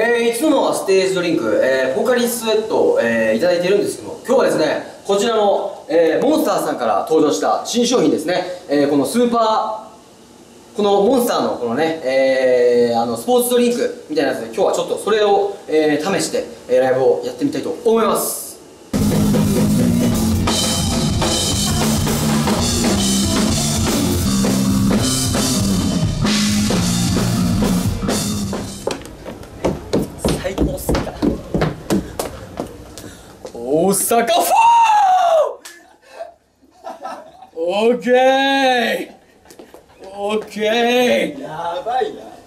えー、いつもはステージドリンク、えー、ポカリスエットを、えー、いただいているんですけども今日はですねこちらの、えー、モンスターさんから登場した新商品ですね、えー、このスーパーこのモンスターのこのね、えー、あのスポーツドリンクみたいなやつで今日はちょっとそれを、えー、試して、えー、ライブをやってみたいと思います。大阪フォーオッケーオッケー。やばいな。